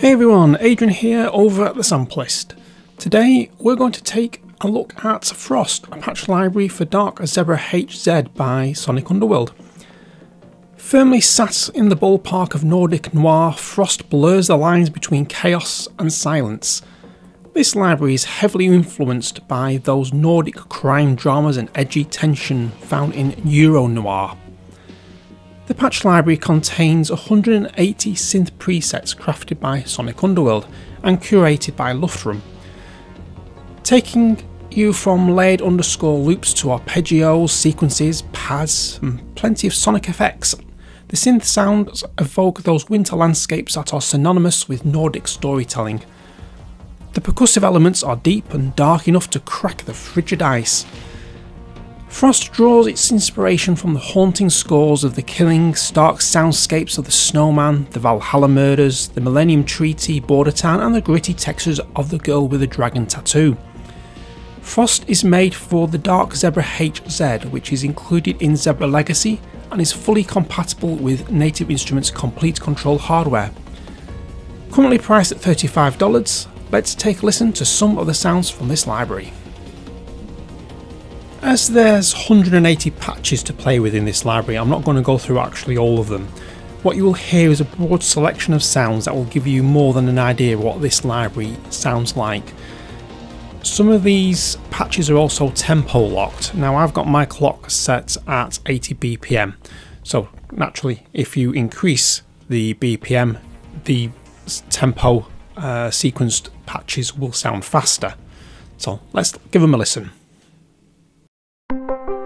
Hey everyone, Adrian here over at the Sampleist. Today we're going to take a look at Frost, a patch library for Dark Zebra HZ by Sonic Underworld. Firmly sat in the ballpark of Nordic noir, Frost blurs the lines between chaos and silence. This library is heavily influenced by those Nordic crime dramas and edgy tension found in Euro noir. The patch library contains 180 synth presets crafted by Sonic Underworld and curated by Luftrum, taking you from layered underscore loops to arpeggios, sequences, pads, and plenty of sonic effects. The synth sounds evoke those winter landscapes that are synonymous with Nordic storytelling. The percussive elements are deep and dark enough to crack the frigid ice. Frost draws its inspiration from the haunting scores of the killing, stark soundscapes of the Snowman, the Valhalla murders, the Millennium Treaty, Border Town, and the gritty textures of the girl with a dragon tattoo. Frost is made for the Dark Zebra HZ, which is included in Zebra Legacy and is fully compatible with Native Instruments Komplete Kontrol hardware. Currently priced at $35, let's take a listen to some of the sounds from this library. As there's 180 patches to play with in this library, I'm not going to go through actually all of them. What you will hear is a broad selection of sounds that will give you more than an idea what this library sounds like. Some of these patches are also tempo locked. Now I've got my clock set at 80 BPM, so naturally if you increase the BPM, the tempo uh, sequenced patches will sound faster. So let's give them a listen. You.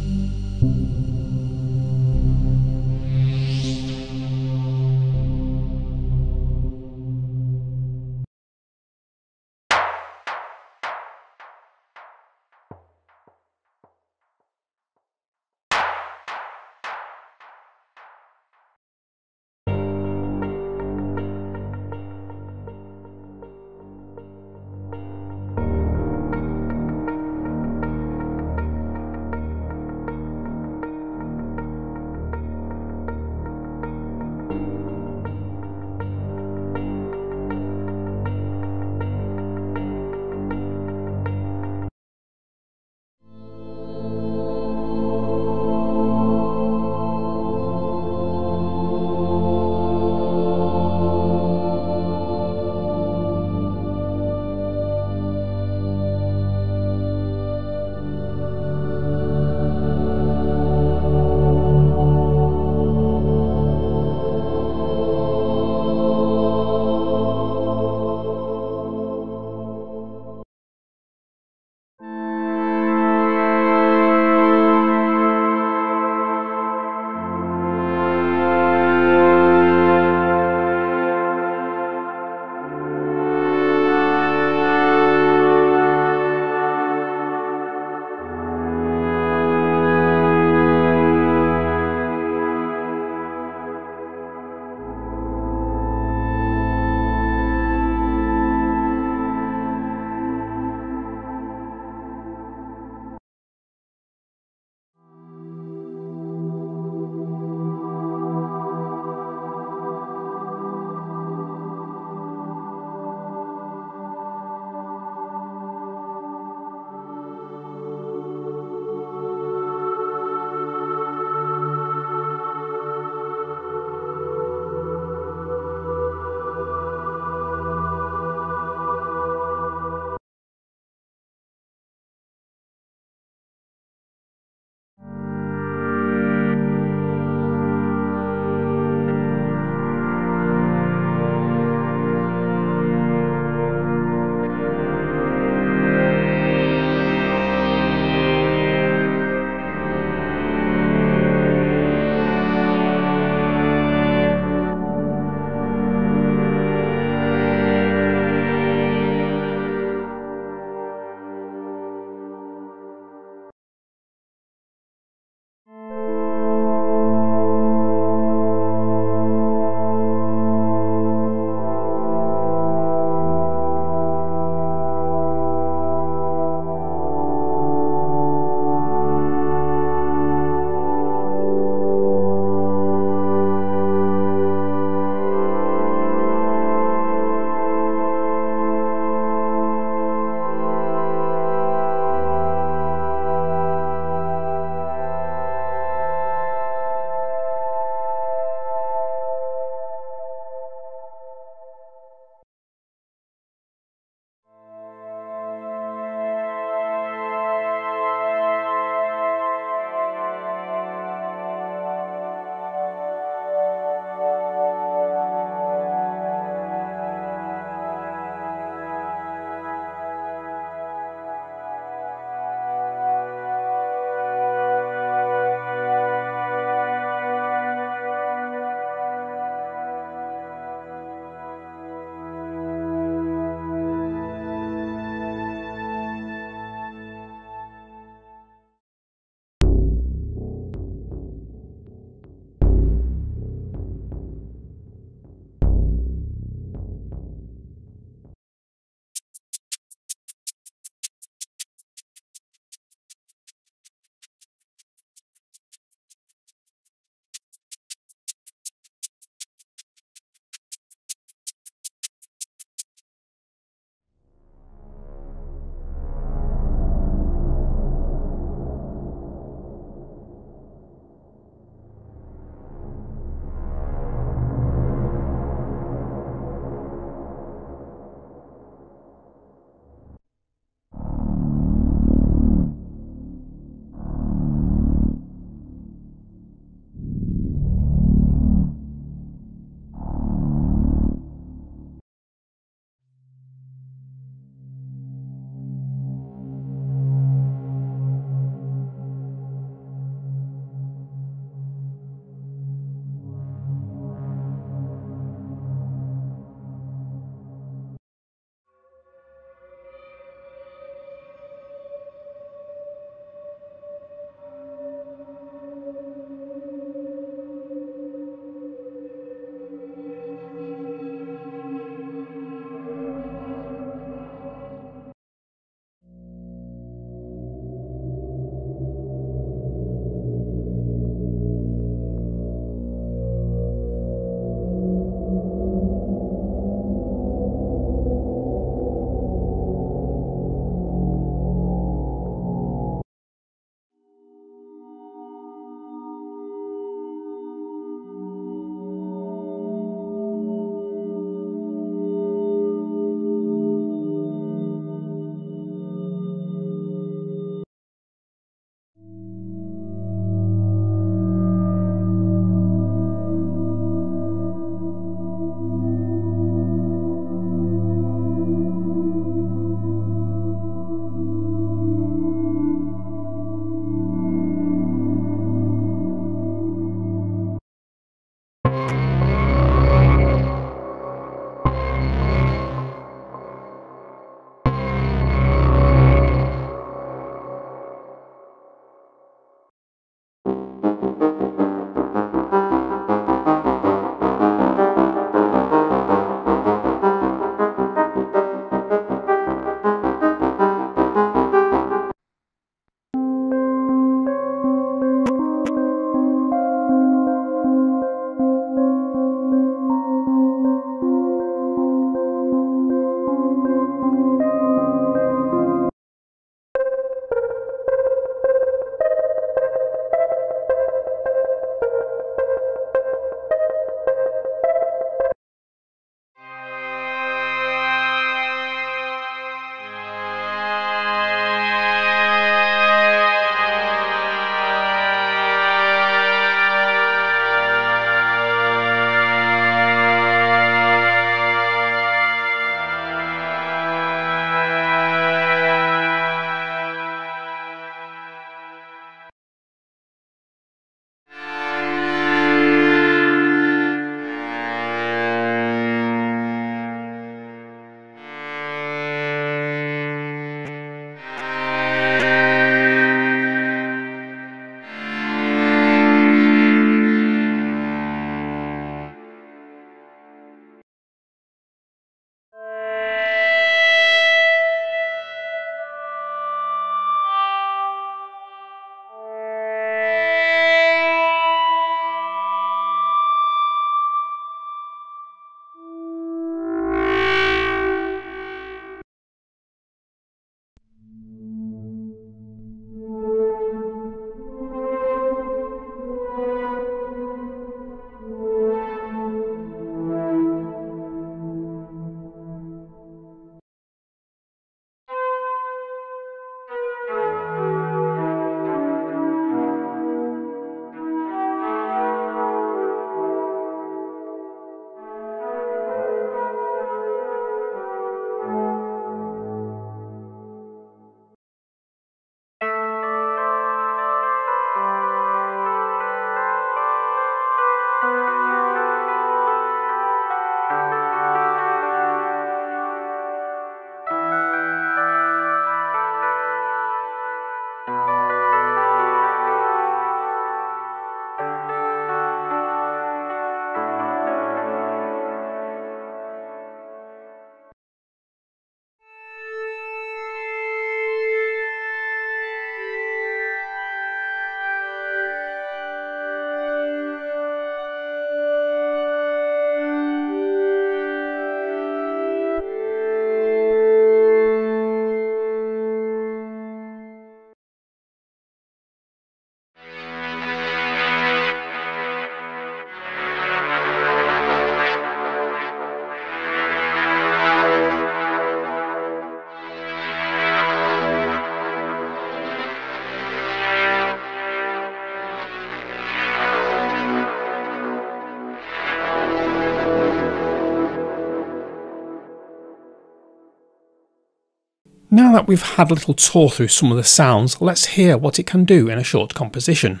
That we've had a little tour through some of the sounds, let's hear what it can do in a short composition.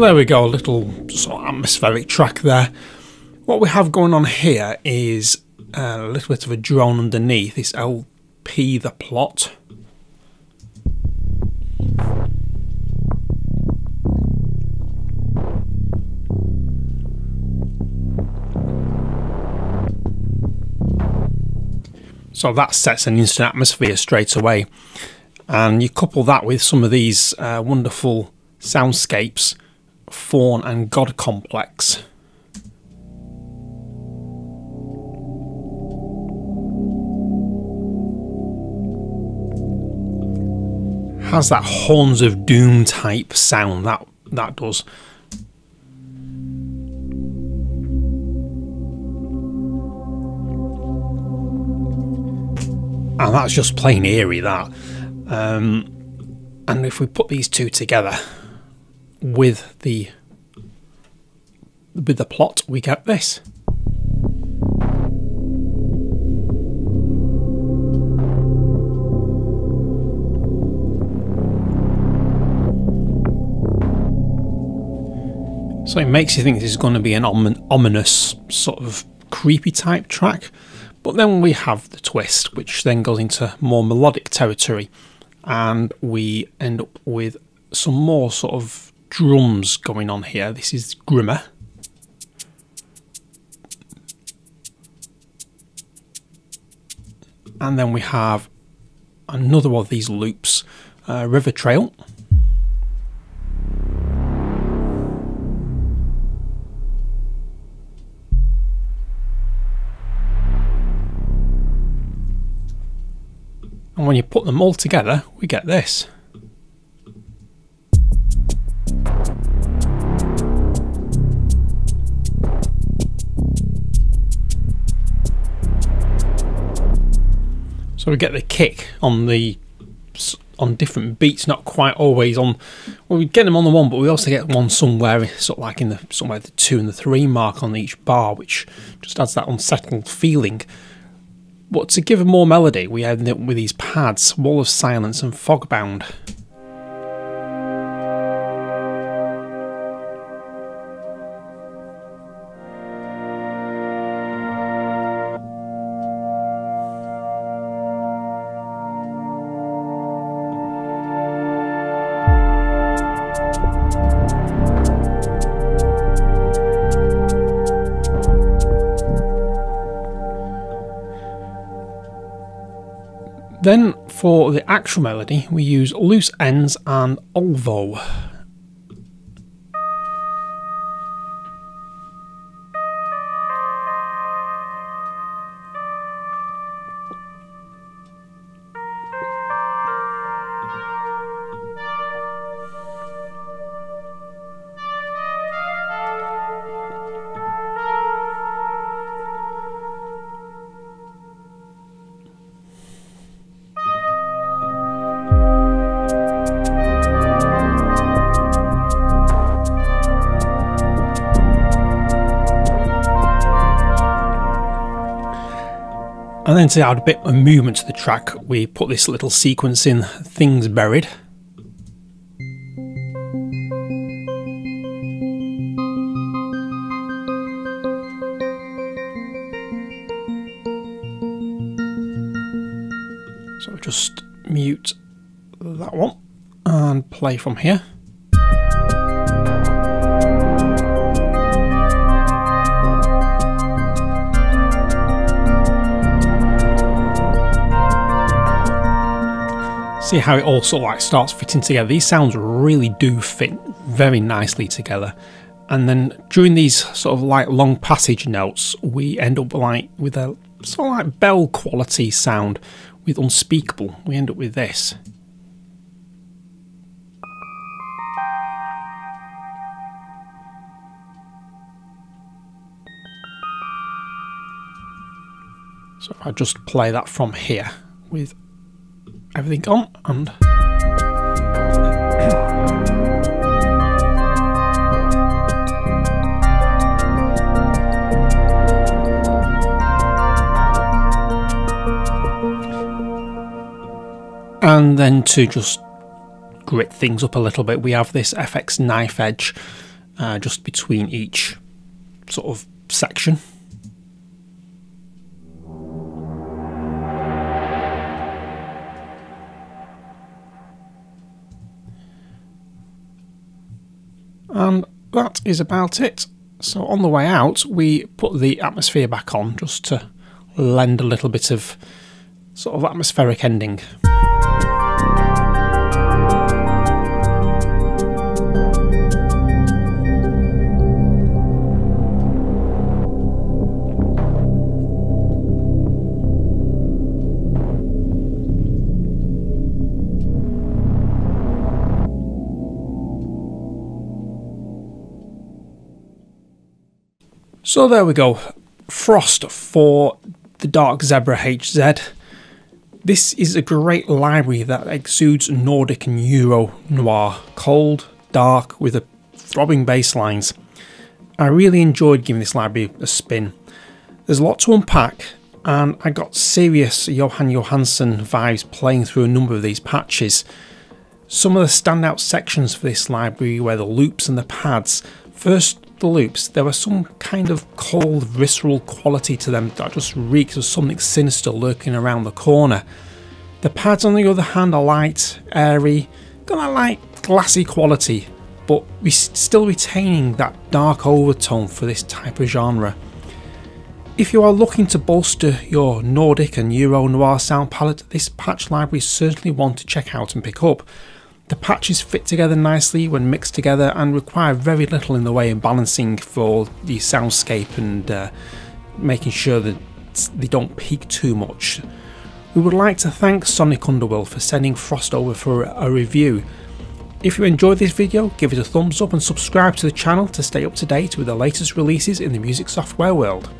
There we go, a little sort of atmospheric track there. What we have going on here is a little bit of a drone underneath. It's LP the plot. So that sets an instant atmosphere straight away. And you couple that with some of these uh, wonderful soundscapes faun and god complex. Has that horns of doom type sound that that does. And that's just plain eerie that. Um, and if we put these two together, with the with the plot, we get this. So it makes you think this is going to be an ominous, sort of creepy type track. But then we have the twist, which then goes into more melodic territory, and we end up with some more sort of drums going on here. This is Grimmer. And then we have another one of these loops, uh, River Trail. And when you put them all together, we get this. So we get the kick on the on different beats, not quite always on. Well, we get them on the one, but we also get one somewhere, sort of like in the somewhere the two and the three mark on each bar, which just adds that unsettled feeling. But to give a more melody, we end up with these pads, Wall of Silence and Fogbound. For the actual melody, we use loose ends and Olvo. And then to add a bit of movement to the track, we put this little sequence in Things Buried. So just mute that one and play from here. See how it all sort of like starts fitting together. These sounds really do fit very nicely together. And then during these sort of like long passage notes, we end up like with a sort of like bell quality sound with unspeakable. We end up with this. So if I just play that from here with everything on and and then to just grit things up a little bit we have this FX knife edge uh, just between each sort of section And that is about it. So on the way out, we put the atmosphere back on just to lend a little bit of sort of atmospheric ending. So there we go. Frost for the Dark Zebra HZ. This is a great library that exudes Nordic and Euro noir, cold, dark, with a throbbing bass lines. I really enjoyed giving this library a spin. There's a lot to unpack, and I got serious Jóhann Jóhannsson vibes playing through a number of these patches. Some of the standout sections for this library were the loops and the pads. First, the loops, there was some kind of cold, visceral quality to them that just reeks of something sinister lurking around the corner. The pads, on the other hand, are light, airy, got that light, glassy quality, but we still retaining that dark overtone for this type of genre. If you are looking to bolster your Nordic and Euro Noir sound palette, this patch library is certainly one to check out and pick up. The patches fit together nicely when mixed together and require very little in the way of balancing for the soundscape and uh, making sure that they don't peak too much. We would like to thank Sonic Underworld for sending Frost over for a review. If you enjoyed this video, give it a thumbs up and subscribe to the channel to stay up to date with the latest releases in the music software world.